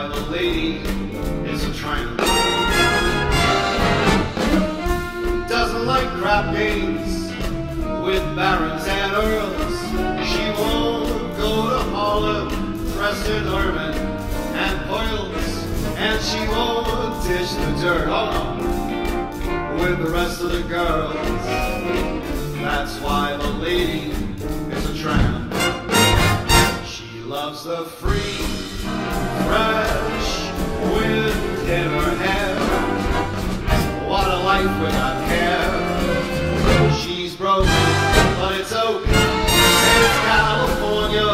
why the lady is a tramp. Doesn't like crap games with barons and earls. She won't go to Harlem dressed in ermine and pearls. And she won't dish the dirt, oh no, with the rest of the girls. That's why the lady is a tramp. She loves the free, California,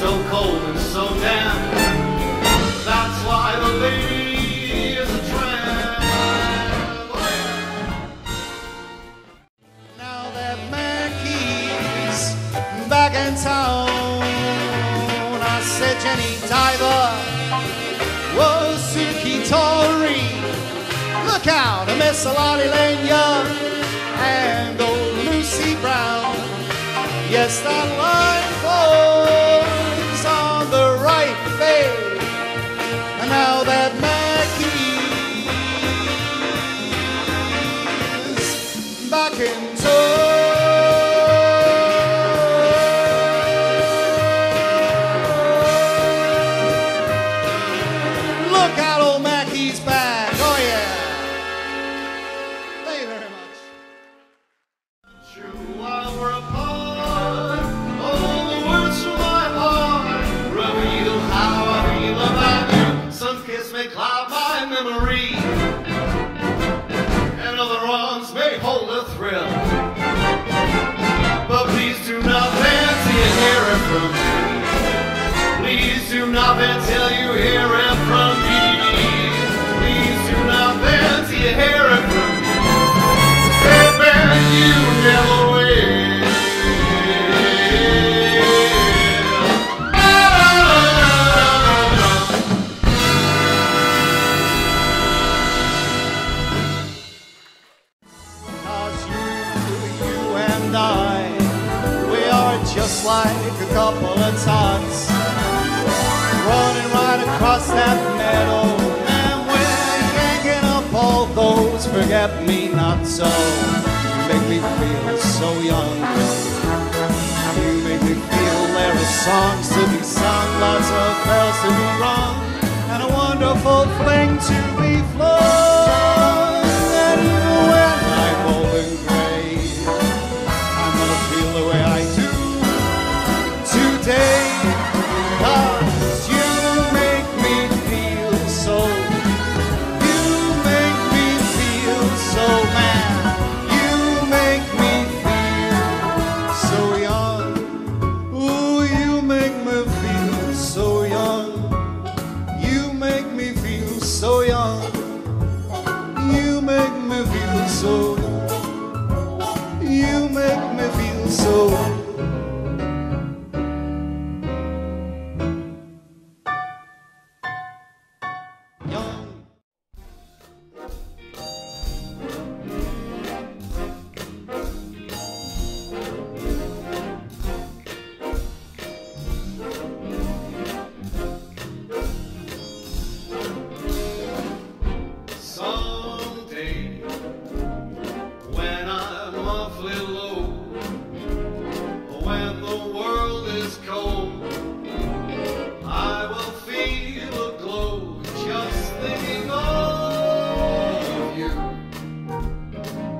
so cold and so damp. That's why the lady is a tramp. Now that Mackey's back in town, I said Jenny Diver, Sukey Tawdry, look out, Miss Yes, that line falls on the right fade. And now that Mackey's back in town. Look out, old Mackey's back. Oh, yeah. Thank you very much. True while we're apart, May cloud my memory, and other ones may hold a thrill. But please do not fancy it hear from me. And I, we are just like a couple of tots running right across that meadow. And we're yanking up all those forget-me-nots. So you make me feel so young. You make me feel there are songs to be sung, lots of bells to be rung, and a wonderful fling to be flung. So Awfully low, when the world is cold, I will feel a glow just thinking of you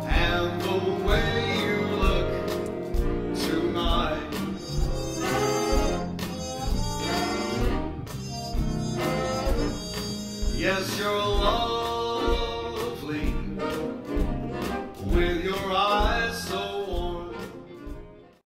and the way you look tonight. Yes, your love